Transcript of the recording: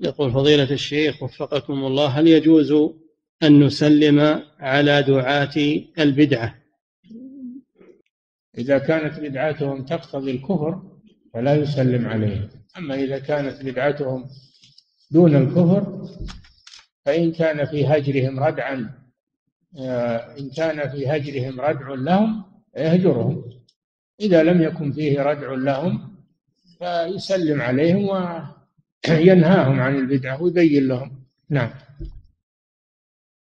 يقول فضيلة الشيخ وفقكم الله هل يجوز أن نسلم على دعاة البدعة؟ إذا كانت بدعتهم تقتضي الكفر فلا يسلم عليهم. أما إذا كانت بدعتهم دون الكفر فإن كان في هجرهم ردعا آه، إن كان في هجرهم ردع لهم يهجرهم إذا لم يكن فيه ردع لهم فيسلم عليهم ينهاهم عن البدعة ويبين لهم. نعم.